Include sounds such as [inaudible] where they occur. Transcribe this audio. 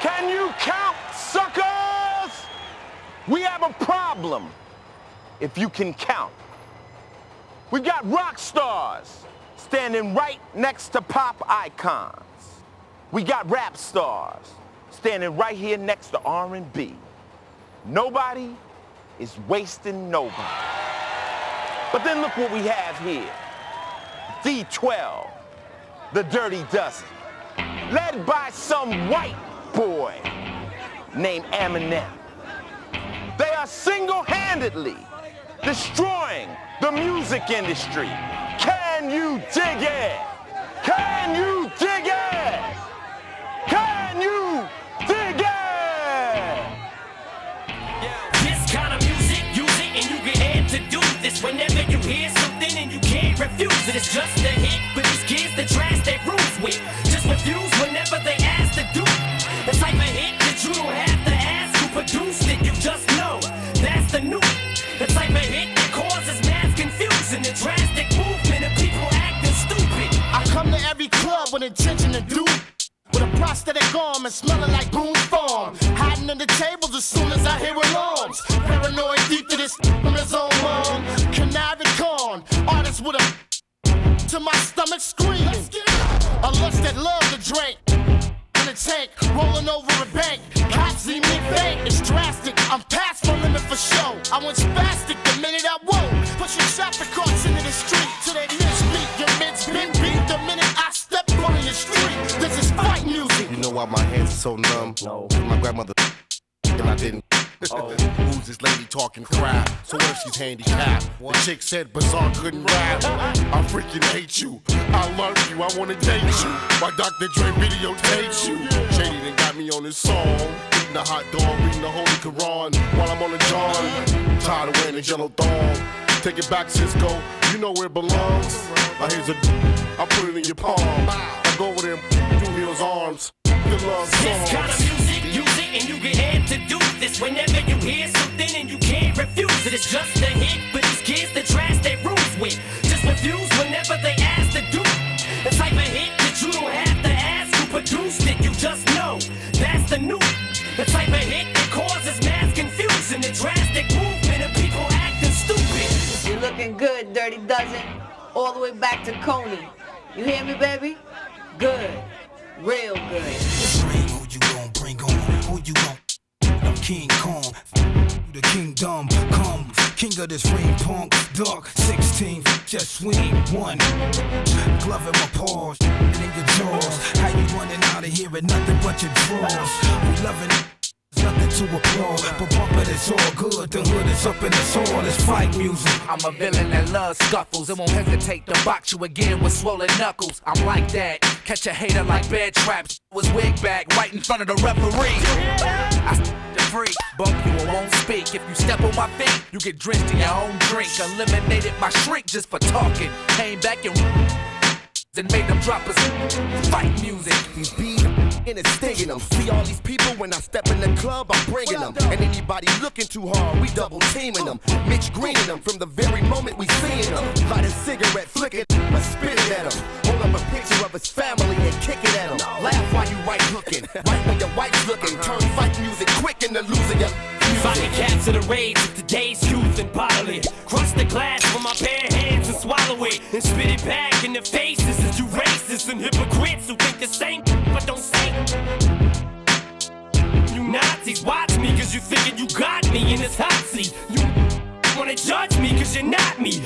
Can you count, suckers? We have a problem if you can count. We got rock stars standing right next to pop icons. We got rap stars standing right here next to R&B. Nobody is wasting nobody. But then look what we have here. D12, the Dirty Dozen, led by some white boy named Eminem. They are single-handedly destroying the music industry. Can you dig it? Can you dig it? Can you dig it? This kind of music, use it and you get amped to do this. Whenever you hear something and you can't refuse it, it's just a hit for these kids that the new. The type of hit that causes mass confusion, the drastic movement of people acting stupid. I come to every club with intention to do with a prosthetic arm and smelling like Boone's Farm. Hiding under tables as soon as I hear alarms. Paranoid deep to this from his own mom. Conniving con, artist with a to my stomach screaming. A lust that love to drink. In a tank, rolling over a bank. Cops see me fake. It's drastic. I went spastic the minute I woke. Pushing traffic carts into the street till they miss beat. Your mids been beat the minute I step on your street. This is fight music. You know why my hands are so numb? No. My grandmother and I didn't. Oh. [laughs] Who's this lady talking crap? So what if she's handicapped? The chick said Bizarre couldn't rap. [laughs] I freaking hate you. I love you. I wanna date you. My Dr. Dre videotapes you. Shady done got me on this song. Eating a hot dog, reading the Holy Quran while I'm on the John. Tired of wearing this yellow thong. Take it back, Cisco. You know where it belongs. Now here's a. I put it in your palm. I go over there and do Hill's arms. Good love This kind of music, use it and you get amped to do this. Whenever you hear something and you can't refuse it, it's just a hit for these kids that trash their roots with. Just refuse whenever they ask to do. it. The type of hit that you don't have to ask who produced it, you just know. That's the new. Dirty Dozen. All the way back to Coney. You hear me, baby? Good. Real good. Who you gon' bring on, who you gon' I'm King Kong, the kingdom, come King of this ring punk, dark 16, just swing one Glove in my paws, and in your jaws How you running out of here and nothing but your drawers We loving it Nothing to applaud, but bump it, it's all good. The hood is up and it's all, it's fight music. I'm a villain that loves scuffles and won't hesitate to box you again with swollen knuckles. I'm like that. Catch a hater like bed traps. Was wig back right in front of the referee. I free, bump you and won't speak. If you step on my feet, you get drenched in your own drink. Eliminated my shrink just for talking. Came back and and made them drop us fight music. These bees in it stinging them. See all these people when I step in the club, I'm bringing them. And anybody looking too hard, we double teaming them. Mitch greening them from the very moment we seeing them. Light a cigarette, flick it, I spit it at him. Hold up a picture of his family and kick it at him. Laugh while you right hooking, right when your wife's looking. Uh-huh. Turn fight music quick into losing your. The cats of the rage of today's youth and it. Crush the glass with my bare hands and swallow it. And spit it back in the faces of you racists and hypocrites who think the same but don't say. You Nazis, watch me cause you thinking you got me in this hot seat. You wanna judge me cause you're not me.